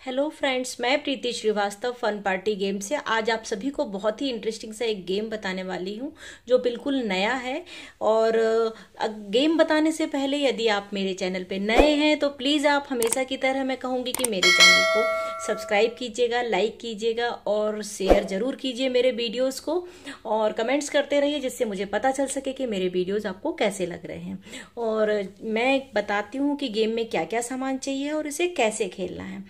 Hello friends मैं Preeti Srivastava fun party game से। आज आप सभी को बहुत ही इंटरेस्टिंग सा एक गेम बताने वाली हूँ, जो बिल्कुल नया है। और गेम बताने से पहले यदि आप मेरे चैनल पे नए हैं तो प्लीज़ आप हमेशा की तरह मैं कहूँगी कि मेरे चैनल को सब्सक्राइब कीजिएगा लाइक कीजिएगा और शेयर ज़रूर कीजिए मेरे वीडियोज़ को। और कमेंट्स करते रहिए, जिससे मुझे पता चल सके कि मेरे वीडियोज़ आपको कैसे लग रहे हैं। और मैं बताती हूँ कि गेम में क्या क्या सामान चाहिए और इसे कैसे खेलना है।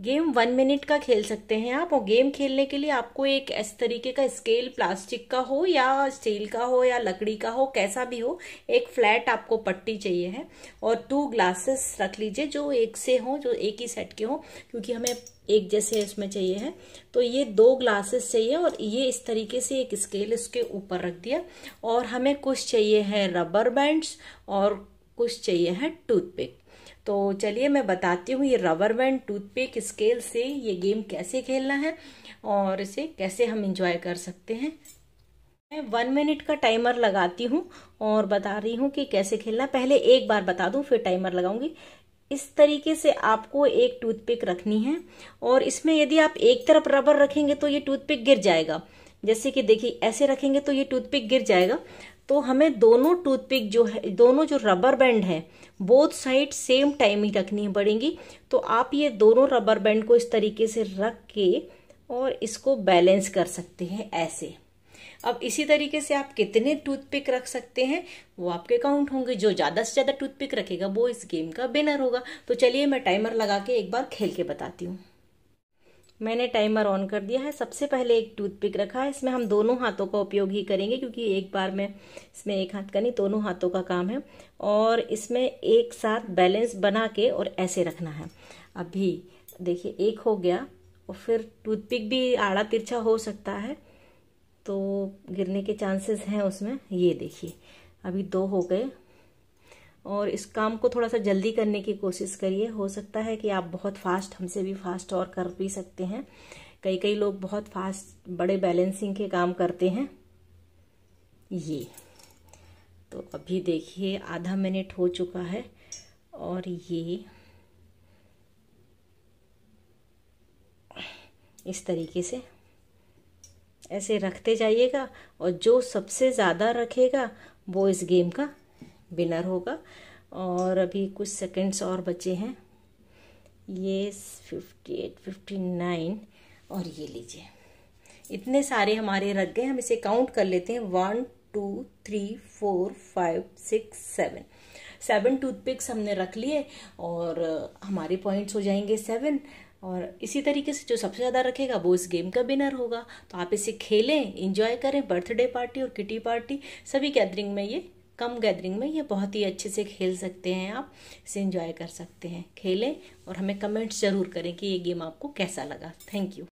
गेम वन मिनट का खेल सकते हैं आप, और गेम खेलने के लिए आपको एक इस तरीके का स्केल प्लास्टिक का हो, या स्टील का हो, या लकड़ी का हो, कैसा भी हो, एक फ्लैट आपको पट्टी चाहिए है। और टू ग्लासेस रख लीजिए जो एक से हो, जो एक ही सेट के हो, क्योंकि हमें एक जैसे इसमें चाहिए है। तो ये दो ग्लासेस चाहिए, और ये इस तरीके से एक स्केल इसके ऊपर रख दिया। और हमें कुछ चाहिए है रबर बैंड्स और कुछ चाहिए है टूथपिक तो चलिए मैं बताती हूँ ये रबर बैंड टूथपिक स्केल से ये गेम कैसे खेलना है और इसे कैसे हम इंजॉय कर सकते हैं। मैं वन मिनट का टाइमर लगाती हूँ और बता रही हूँ कि कैसे खेलना पहले एक बार बता दूँ, फिर टाइमर लगाऊँगी। इस तरीके से आपको एक टूथपिक रखनी है और इसमें यदि आप एक तरफ़ रबर रखेंगे तो ये टूथपिक गिर जाएगा। जैसे कि देखिए, ऐसे रखेंगे तो ये टूथपिक गिर जाएगा। तो हमें दोनों टूथपिक जो है, दोनों जो रबर बैंड है बोथ साइड सेम टाइम ही रखनी पड़ेंगी। तो आप ये दोनों रबर बैंड को इस तरीके से रख के और इसको बैलेंस कर सकते हैं ऐसे। अब इसी तरीके से आप कितने टूथपिक रख सकते हैं, वो आपके काउंट होंगे। जो ज़्यादा से ज़्यादा टूथपिक रखेगा, वो इस गेम का विनर होगा। तो चलिए मैं टाइमर लगा के एक बार खेल के बताती हूँ। मैंने टाइमर ऑन कर दिया है। सबसे पहले एक टूथपिक रखा है। इसमें हम दोनों हाथों का उपयोग ही करेंगे, क्योंकि एक बार में इसमें एक हाथ का नहीं, दोनों हाथों का काम है। और इसमें एक साथ बैलेंस बना के और ऐसे रखना है। अभी देखिए, एक हो गया और फिर टूथपिक भी आड़ा तिरछा हो सकता है। तो गिरने के चांसेस हैं उसमें। ये देखिए, अभी दो हो गए। और इस काम को थोड़ा सा जल्दी करने की कोशिश करिए। हो सकता है कि आप बहुत फास्ट हमसे भी फास्ट और कर भी सकते हैं। कई कई लोग बहुत फास्ट बड़े बैलेंसिंग के काम करते हैं। ये। तो अभी देखिए, आधा मिनट हो चुका है और ये इस तरीके से ऐसे रखते जाइएगा और जो सबसे ज़्यादा रखेगा, वो इस गेम का विनर होगा। और अभी कुछ सेकंड्स और बचे हैं। ये फिफ्टी एट फिफ्टी नाइन और ये लीजिए। इतने सारे हमारे रख गए हम इसे काउंट कर लेते हैं। One two three four five six seven seven toothpicks हमने रख लिए और हमारे पॉइंट्स हो जाएँगे सेवन और इसी तरीके से जो सबसे ज़्यादा रखेगा, वो इस गेम का विनर होगा। तो आप इसे खेलें इंजॉय करें बर्थडे पार्टी और किटी पार्टी सभी गैदरिंग में ये कम गैदरिंग में ये बहुत ही अच्छे से खेल सकते हैं आप, इसे इंजॉय कर सकते हैं। खेलें और हमें कमेंट्स ज़रूर करें कि ये गेम आपको कैसा लगा। Thank you